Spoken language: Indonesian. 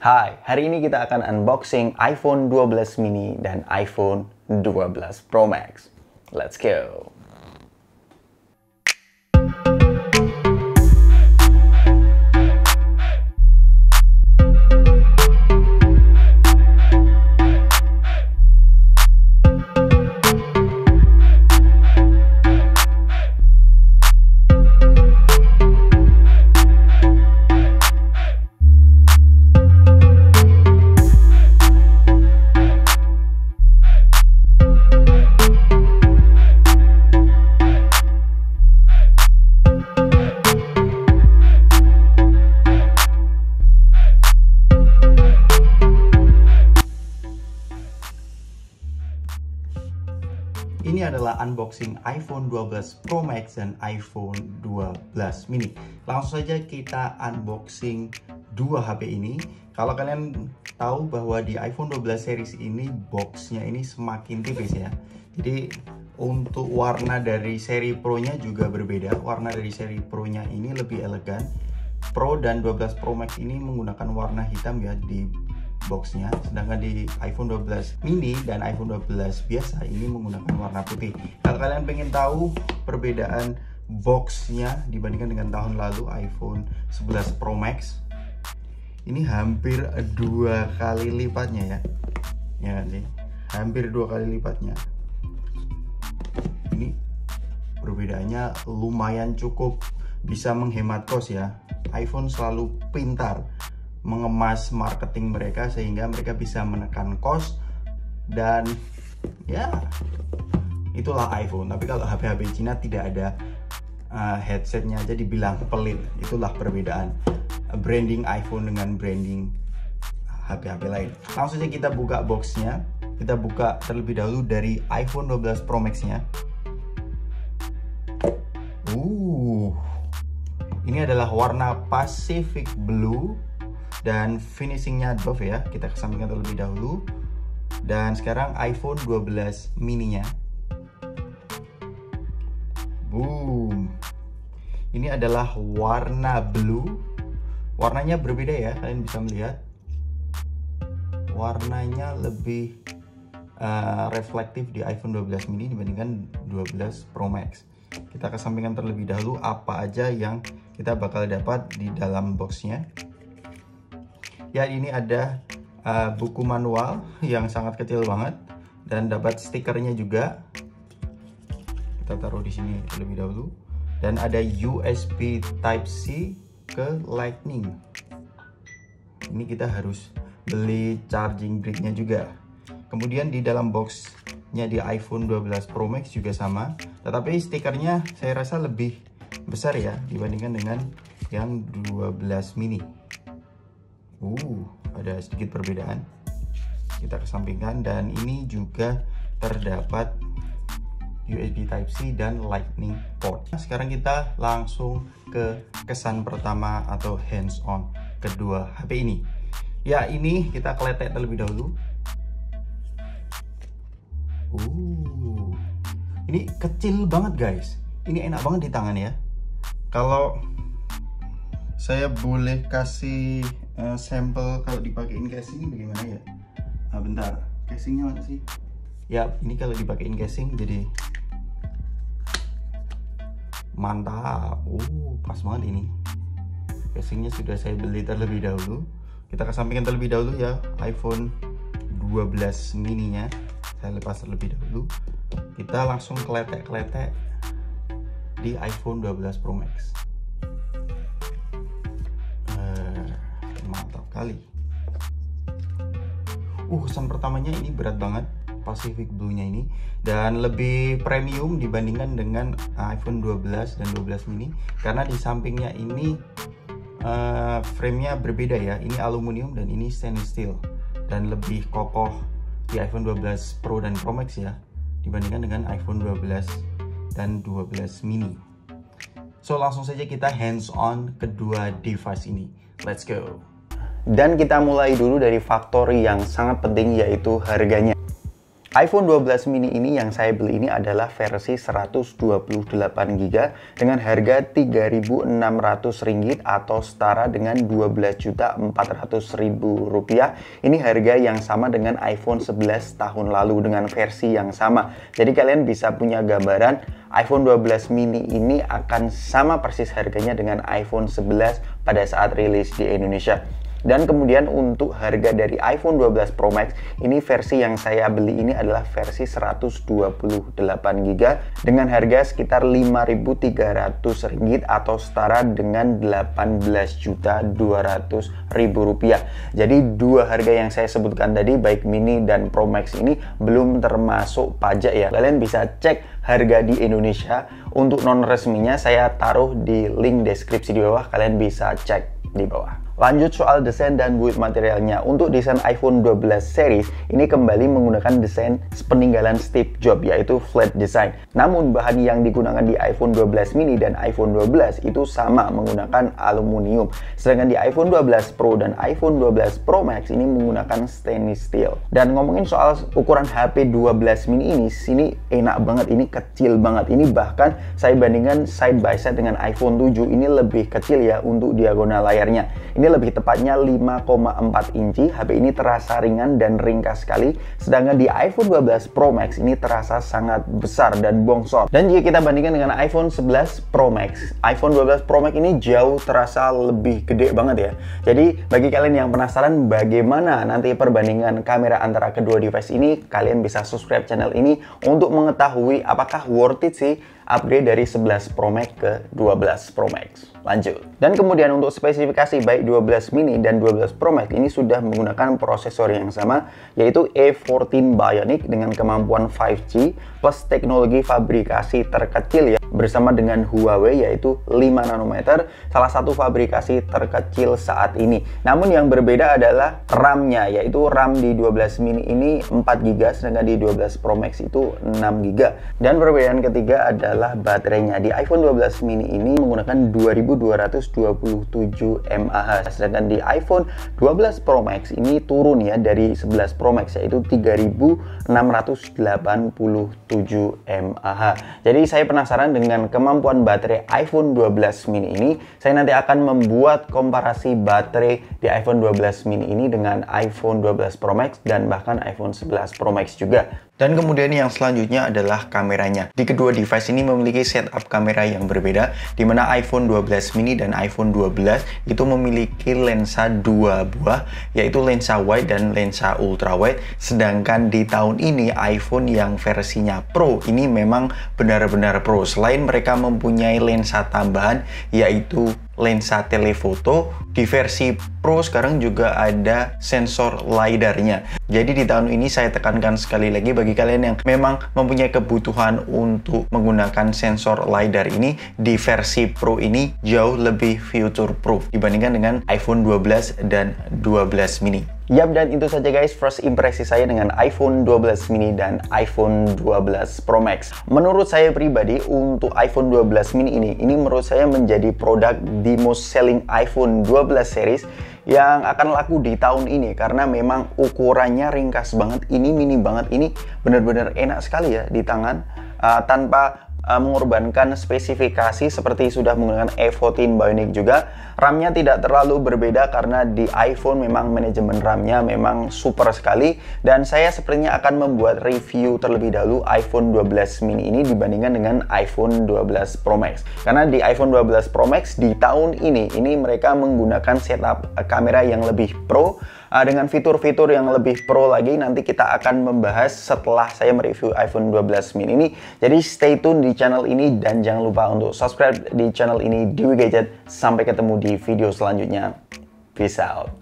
Hai, hari ini kita akan unboxing iPhone 12 mini dan iPhone 12 Pro Max. Let's go! Unboxing iPhone 12 Pro Max dan iPhone 12 mini. Langsung saja kita unboxing dua HP ini. Kalau kalian tahu bahwa di iPhone 12 series ini boxnya ini semakin tipis ya. Jadi untuk warna dari seri Pro-nya juga berbeda. Warna dari seri Pro-nya ini lebih elegan. Pro dan 12 Pro Max ini menggunakan warna hitam ya di boxnya sedangkan di iPhone 12 mini dan iPhone 12 biasa ini menggunakan warna putih. Kalau kalian pengen tahu perbedaan boxnya dibandingkan dengan tahun lalu iPhone 11 Pro Max ini hampir dua kali lipatnya ya. Ya sih? Hampir dua kali lipatnya. Ini perbedaannya lumayan cukup. Bisa menghemat kos ya. iPhone selalu pintar mengemas marketing mereka sehingga mereka bisa menekan cost dan ya itulah iPhone. Tapi kalau HP-HP Cina tidak ada uh, headsetnya aja dibilang pelit itulah perbedaan branding iPhone dengan branding HP-HP lain. Langsung saja kita buka boxnya. Kita buka terlebih dahulu dari iPhone 12 Pro Max nya uh ini adalah warna Pacific Blue dan finishingnya Dove ya kita kesampingkan terlebih dahulu. Dan sekarang iPhone 12 mini nya boom. Ini adalah warna blue. Warnanya berbeda ya kalian bisa melihat. Warnanya lebih uh, reflektif di iPhone 12 mini dibandingkan 12 Pro Max. Kita kesampingkan terlebih dahulu apa aja yang kita bakal dapat di dalam boxnya ya ini ada uh, buku manual yang sangat kecil banget dan dapat stikernya juga. Kita taruh di sini terlebih dahulu. Dan ada USB Type C ke Lightning. Ini kita harus beli charging bricknya juga. Kemudian di dalam boxnya di iPhone 12 Pro Max juga sama. Tetapi stikernya saya rasa lebih besar ya dibandingkan dengan yang 12 mini Uh, ada sedikit perbedaan. Kita kesampingkan dan ini juga terdapat USB Type-C dan Lightning port. Nah, sekarang kita langsung ke kesan pertama atau hands-on kedua HP ini. Ya, ini kita keletek terlebih dahulu. Uh, ini kecil banget guys. Ini enak banget di tangan ya. Kalau saya boleh kasih uh, sampel kalau dipakein casing bagaimana ya? Nah, bentar. Casingnya mana sih? Ya ini kalau dipakein casing jadi mantap. Uh pas banget ini. Casingnya sudah saya beli terlebih dahulu. Kita kesampingkan terlebih dahulu ya iPhone 12 mini nya saya lepas terlebih dahulu. Kita langsung keletek-keletek di iPhone 12 Pro Max kali uh kesan pertamanya ini berat banget Pacific Blue nya ini dan lebih premium dibandingkan dengan iPhone 12 dan 12 mini karena di sampingnya ini uh, frame-nya berbeda ya. Ini aluminium dan ini stainless steel dan lebih kokoh di iPhone 12 Pro dan Pro Max ya dibandingkan dengan iPhone 12 dan 12 mini. So langsung saja kita hands on kedua device ini. Let's go dan kita mulai dulu dari faktor yang sangat penting yaitu harganya. iPhone 12 mini ini yang saya beli ini adalah versi 128GB dengan harga Rp3.600 atau setara dengan Rp12.400.000. Ini harga yang sama dengan iPhone 11 tahun lalu dengan versi yang sama. Jadi kalian bisa punya gambaran iPhone 12 mini ini akan sama persis harganya dengan iPhone 11 pada saat rilis di Indonesia. Dan kemudian untuk harga dari iPhone 12 Pro Max, ini versi yang saya beli ini adalah versi 128GB dengan harga sekitar Rp5.300 atau setara dengan Rp18.200.000. Jadi dua harga yang saya sebutkan tadi baik mini dan Pro Max ini belum termasuk pajak ya. Kalian bisa cek harga di Indonesia. Untuk non resminya saya taruh di link deskripsi di bawah, kalian bisa cek di bawah. Lanjut soal desain dan build materialnya. Untuk desain iPhone 12 series, ini kembali menggunakan desain peninggalan Steve Jobs, yaitu flat design. Namun, bahan yang digunakan di iPhone 12 mini dan iPhone 12 itu sama menggunakan aluminium. Sedangkan di iPhone 12 Pro dan iPhone 12 Pro Max ini menggunakan stainless steel. Dan ngomongin soal ukuran HP 12 mini ini, sini enak banget, ini kecil banget. Ini bahkan saya bandingkan side by side dengan iPhone 7, ini lebih kecil ya untuk diagonal layarnya. Ini lebih tepatnya 5,4 inci. HP ini terasa ringan dan ringkas sekali. Sedangkan di iPhone 12 Pro Max ini terasa sangat besar dan bongsor. Dan jika kita bandingkan dengan iPhone 11 Pro Max, iPhone 12 Pro Max ini jauh terasa lebih gede banget ya. Jadi bagi kalian yang penasaran bagaimana nanti perbandingan kamera antara kedua device ini, kalian bisa subscribe channel ini untuk mengetahui apakah worth it sih upgrade dari 11 Pro Max ke 12 Pro Max. Lanjut. Dan kemudian untuk spesifikasi baik 12 mini dan 12 Pro Max ini sudah menggunakan prosesor yang sama yaitu A14 Bionic dengan kemampuan 5G plus teknologi fabrikasi terkecil ya bersama dengan Huawei yaitu 5 nanometer, salah satu fabrikasi terkecil saat ini. Namun yang berbeda adalah RAM-nya yaitu RAM di 12 mini ini 4 GB sedangkan di 12 Pro Max itu 6 GB. Dan perbedaan ketiga adalah baterainya. Di iPhone 12 mini ini menggunakan 2227 mAh sedangkan di iPhone 12 Pro Max ini turun ya dari 11 Pro Max yaitu 3687 mAh. Jadi saya penasaran dengan kemampuan baterai iPhone 12 mini ini, saya nanti akan membuat komparasi baterai di iPhone 12 mini ini dengan iPhone 12 Pro Max dan bahkan iPhone 11 Pro Max juga. Dan kemudian yang selanjutnya adalah kameranya. Di kedua device ini memiliki setup kamera yang berbeda, di mana iPhone 12 mini dan iPhone 12 itu memiliki lensa dua buah, yaitu lensa wide dan lensa ultra wide. Sedangkan di tahun ini iPhone yang versinya Pro ini memang benar-benar Pro. Selain mereka mempunyai lensa tambahan, yaitu lensa telefoto. Di versi Pro sekarang juga ada sensor LiDAR-nya. Jadi di tahun ini saya tekankan sekali lagi bagi kalian yang memang mempunyai kebutuhan untuk menggunakan sensor LiDAR ini, di versi Pro ini jauh lebih future proof dibandingkan dengan iPhone 12 dan 12 mini. Yap, dan itu saja guys first impresi saya dengan iPhone 12 mini dan iPhone 12 Pro Max. Menurut saya pribadi, untuk iPhone 12 mini ini, ini menurut saya menjadi produk the most selling iPhone 12 series yang akan laku di tahun ini. Karena memang ukurannya ringkas banget, ini mini banget, ini benar-benar enak sekali ya di tangan uh, tanpa uh, mengorbankan spesifikasi seperti sudah menggunakan A14 Bionic juga. RAM-nya tidak terlalu berbeda karena di iPhone memang manajemen RAM-nya memang super sekali dan saya sepertinya akan membuat review terlebih dahulu iPhone 12 mini ini dibandingkan dengan iPhone 12 Pro Max. Karena di iPhone 12 Pro Max di tahun ini ini mereka menggunakan setup kamera yang lebih pro uh, dengan fitur-fitur yang lebih pro lagi nanti kita akan membahas setelah saya mereview iPhone 12 mini ini. Jadi stay tune di channel ini dan jangan lupa untuk subscribe di channel ini Dewi Gadget. Sampai ketemu di video selanjutnya. Peace out.